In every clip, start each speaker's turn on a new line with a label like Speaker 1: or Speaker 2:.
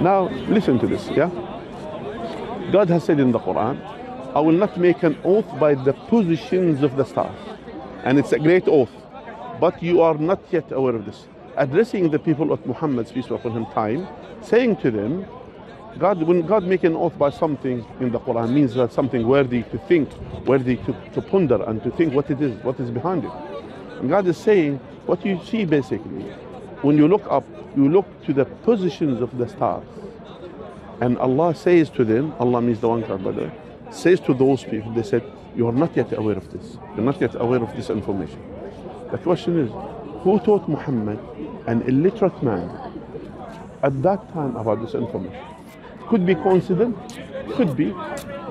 Speaker 1: Now, listen to this, yeah? God has said in the Quran, I will not make an oath by the positions of the stars. And it's a great oath. But you are not yet aware of this. Addressing the people of Muhammad's peace be upon him time, saying to them, God, when God make an oath by something in the Quran means that something worthy to think, worthy to, to ponder and to think what it is, what is behind it. And God is saying, what you see basically, when you look up, you look to the positions of the stars. And Allah says to them, Allah means the one God by the way, says to those people, they said, you are not yet aware of this. You're not yet aware of this information. The question is, who taught Muhammad, an illiterate man, at that time about this information? Could be coincidence, could be.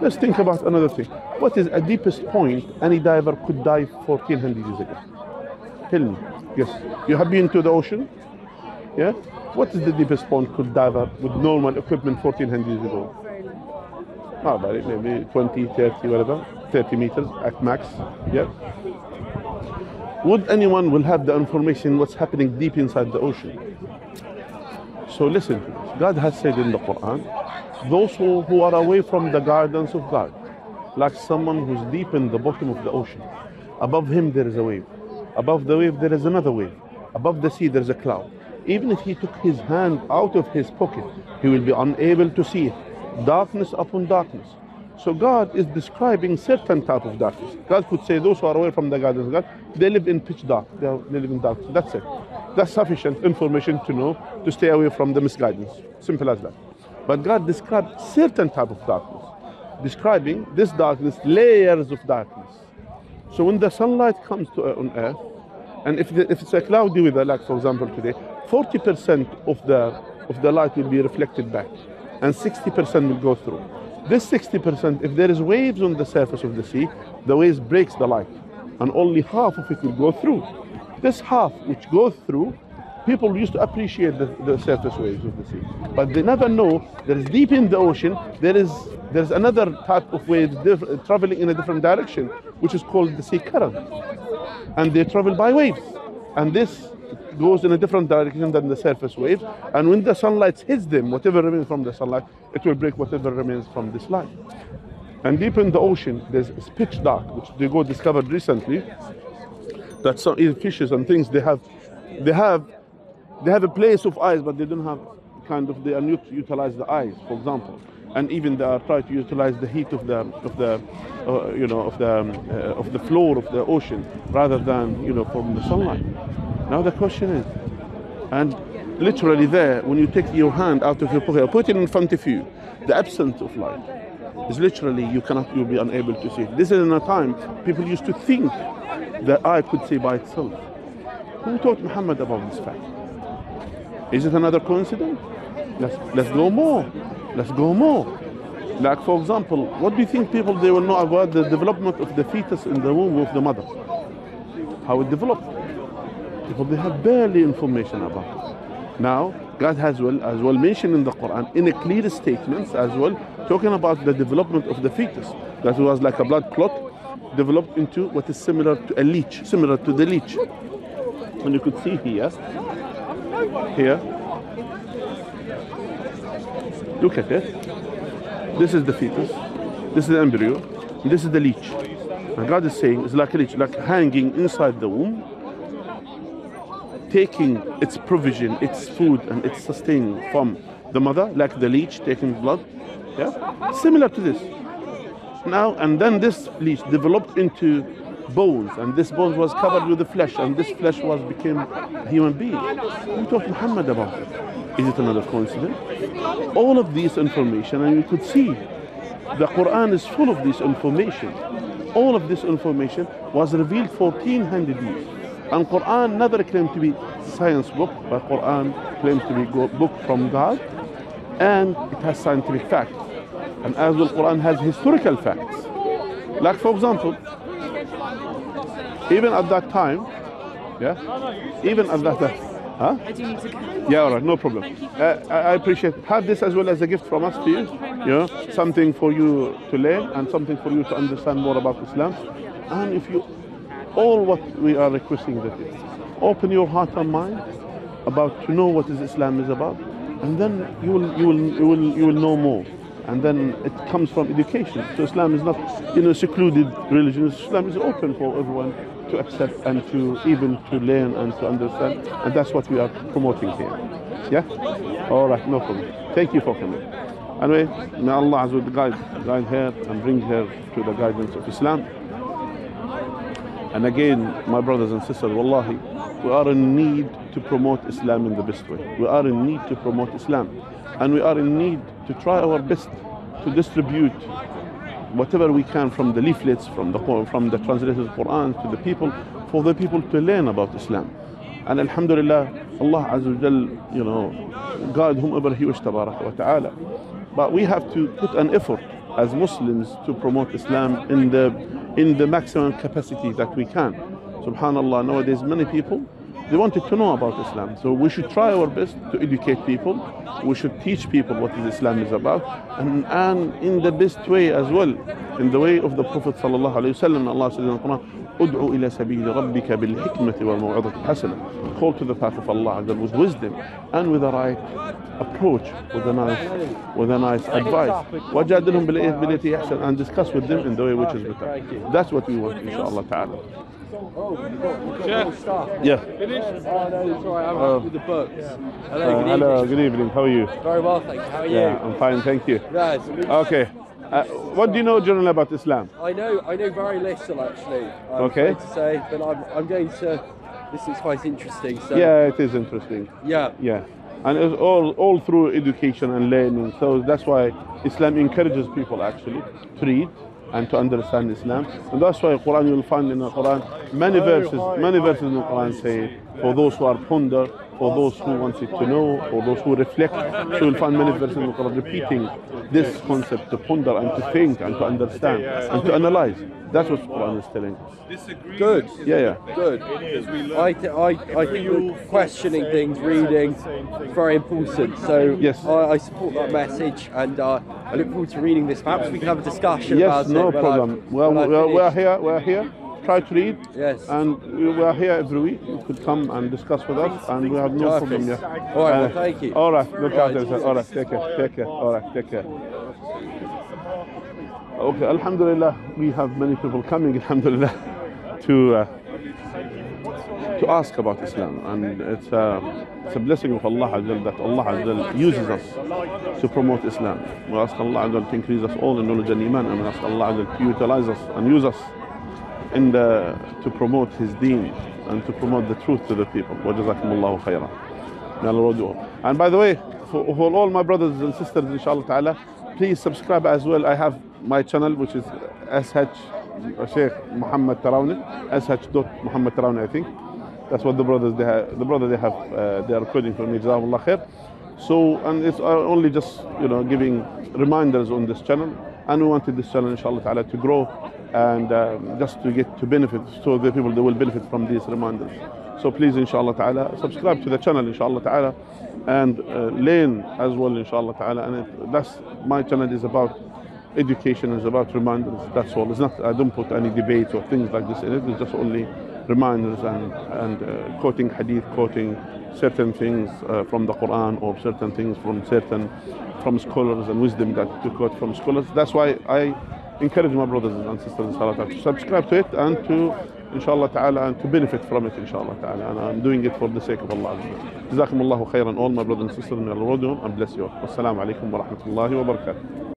Speaker 1: Let's think about another thing. What is a deepest point any diver could dive 1400 years ago? Tell me. Yes. You have been to the ocean? Yeah? What is the deepest point could dive up with normal equipment 1400 years ago? Ah, About it? Maybe 20, 30, whatever. 30 meters at max. Yeah? Would anyone will have the information what's happening deep inside the ocean? So listen. God has said in the Quran, those who, who are away from the guidance of God, like someone who's deep in the bottom of the ocean. Above him there is a wave. Above the wave there is another wave. Above the sea there is a cloud. Even if he took his hand out of his pocket, he will be unable to see it. Darkness upon darkness. So God is describing certain type of darkness. God could say those who are away from the guidance of God, they live in pitch dark. They, are, they live in darkness. That's it. That's sufficient information to know to stay away from the misguidance. Simple as that. But God described certain type of darkness, describing this darkness, layers of darkness. So when the sunlight comes to uh, on earth, and if, the, if it's a cloudy weather, like for example today, 40% of the of the light will be reflected back, and 60% will go through. This 60%, if there is waves on the surface of the sea, the waves breaks the light, and only half of it will go through. This half which goes through, people used to appreciate the, the surface waves of the sea, but they never know that is deep in the ocean there is there's another type of wave traveling in a different direction, which is called the sea current, and they travel by waves, and this goes in a different direction than the surface waves. And when the sunlight hits them, whatever remains from the sunlight, it will break whatever remains from this light. And deep in the ocean, there's pitch dark, which they go discovered recently. That some fishes and things they have, they have, they have a place of eyes, but they don't have kind of they are not utilize the eyes, for example. And even they are trying to utilize the heat of the of the uh, you know of the um, uh, of the floor of the ocean rather than you know from the sunlight. Now the question is, and literally there, when you take your hand out of your pocket, put it in front of you, the absence of light is literally you cannot, you'll be unable to see. This is in a time people used to think the eye could see by itself. Who taught Muhammad about this fact? Is it another coincidence? Let's, let's go more. Let's go more. Like for example, what do you think people they will know about the development of the fetus in the womb of the mother? How it developed? People they have barely information about it. Now, God has well as well mentioned in the Quran in a clear statements as well, talking about the development of the fetus. That was like a blood clot developed into what is similar to a leech, similar to the leech. And you could see here, here, look at it. This is the fetus, this is the embryo, this is the leech. And God is saying it's like a leech, like hanging inside the womb, taking its provision, its food, and its sustaining from the mother, like the leech taking blood. Yeah, similar to this. Now and then this leech developed into bones, and this bones was covered with the flesh, and this flesh was became human being. We talked Muhammad about it. Is it another coincidence? All of this information, and you could see the Quran is full of this information. All of this information was revealed 1400 years. And Quran never claimed to be science book, but Quran claims to be book from God, and it has scientific facts. And as well, Quran has historical facts. Like for example, even at that time, yeah, even at that time, huh?
Speaker 2: I do need to go.
Speaker 1: Yeah, all right, no problem. Uh, I I appreciate. Have this as well as a gift from us to you. You know, something for you to learn and something for you to understand more about Islam. And if you, all what we are requesting that is, open your heart and mind about to know what is Islam is about, and then you will, you will, you will, you will know more. And then it comes from education. So Islam is not, you know, secluded religion. Islam is open for everyone to accept and to even to learn and to understand. And that's what we are promoting here. Yeah? All right, no problem. Thank you for coming. Anyway, may Allah Azza guide, guide her and bring her to the guidance of Islam. And again, my brothers and sisters, wallahi, we are in need to promote Islam in the best way. We are in need to promote Islam. And we are in need to try our best to distribute whatever we can from the leaflets, from the, from the translated Quran to the people, for the people to learn about Islam. And Alhamdulillah, Allah Azza wa Jal, you know, guide whomever He wish, tabarak wa ta'ala. But we have to put an effort as Muslims to promote Islam in the in the maximum capacity that we can. Subhanallah, nowadays many people they wanted to know about Islam. So we should try our best to educate people. We should teach people what Islam is about, and, and in the best way as well, in the way of the Prophet sallallahu alaihi wasallam. Allah said in the Quran, "Ud'u ila sabili rabbika bil hikmati wal maw'izati hasana." Call to the path of Allah with wisdom and with the right approach, with a nice, with a nice advice. وجادلهم بالتي أحسن and discuss with them in the way which is better. That's what we want, inshallah ta'ala. Yeah.
Speaker 2: Oh, no, it's all right. I'm
Speaker 1: Uh,
Speaker 2: with the books. Hello,
Speaker 1: Uh,
Speaker 2: good
Speaker 1: hello,
Speaker 2: evening.
Speaker 1: good evening. How are you?
Speaker 2: Very well, thank you. How are you?
Speaker 1: Yeah, I'm fine, thank you.
Speaker 2: Yes.
Speaker 1: Okay. Uh, what do you know generally about Islam?
Speaker 2: I know, I know very little actually. I'm
Speaker 1: Okay.
Speaker 2: to say, but I'm, I'm going to. This is quite interesting. So
Speaker 1: Yeah, it is interesting.
Speaker 2: yeah,
Speaker 1: Yeah. And it's all, all through education and learning. So that's why Islam encourages people actually to read and to understand Islam. And that's why Quran you'll find in the Quran many verses, many verses in the Quran say, for those who are ponder, for those who wanted to know, for those who reflect. So you'll find many verses in the Quran repeating this concept to ponder and to think and to understand and to analyze. That's what Quran is telling us.
Speaker 2: good.
Speaker 1: Yeah, yeah.
Speaker 2: Good. I, th- I, I think questioning things, reading, is very important. So
Speaker 1: Yes.
Speaker 2: I, I support that message, and uh, I look forward to reading this. Perhaps we can have a discussion
Speaker 1: Yes,
Speaker 2: about
Speaker 1: no
Speaker 2: it. when
Speaker 1: problem.
Speaker 2: I've-
Speaker 1: Well, we're, we're here. We're here. Try to read.
Speaker 2: Yes.
Speaker 1: And we we are here every week. You could come and discuss with us, and we have no
Speaker 2: Perfect.
Speaker 1: problem. here.
Speaker 2: All right, well,
Speaker 1: Uh,
Speaker 2: thank you.
Speaker 1: All right. Look
Speaker 2: Right.
Speaker 1: after yourself. All right. Take care. Take care. All right. Take care. Okay. Alhamdulillah, we have many people coming. Alhamdulillah, to. Uh, to ask about Islam, and it's a, it's a blessing of Allah Azza wa Jal that Allah Azza uses us to promote Islam. We ask Allah Azza to increase us all in knowledge and iman, and we ask Allah Azza to utilize us and use us in the, to promote His Deen and to promote the truth to the people. وجزاكم الله خيرا. May Allah reward you all. And by the way, for, for all my brothers and sisters, inshallah ta'ala, please subscribe as well. I have my channel, which is SH Sheikh Muhammad Tarawni, SH dot Muhammad Tarawni, I think. That's what the brothers they have. The brother they have, uh, they are recording for me. Jazakumullah khair. So, and it's uh, only just you know giving reminders on this channel, and we wanted this channel, inshallah ta'ala, to grow and um, just to get to benefit, so the people they will benefit from these reminders. So please, inshallah ta'ala, subscribe to the channel, inshallah ta'ala, and uh, learn as well, inshallah ta'ala. And it, that's my channel is about education, is about reminders. That's all. It's not. I don't put any debates or things like this in it. It's just only reminders and and uh, quoting hadith, quoting certain things uh, from the Quran or certain things from certain from scholars and wisdom that to quote from scholars. That's why I encourage my brothers and sisters inshallah to subscribe to it and to inshallah ta'ala and to benefit from it inshallah ta'ala and I'm doing it for the sake of Allah Jazakum Allahu khairan all my brothers and sisters Allah reward you and bless you alaikum wa rahmatullahi wa barakatuh.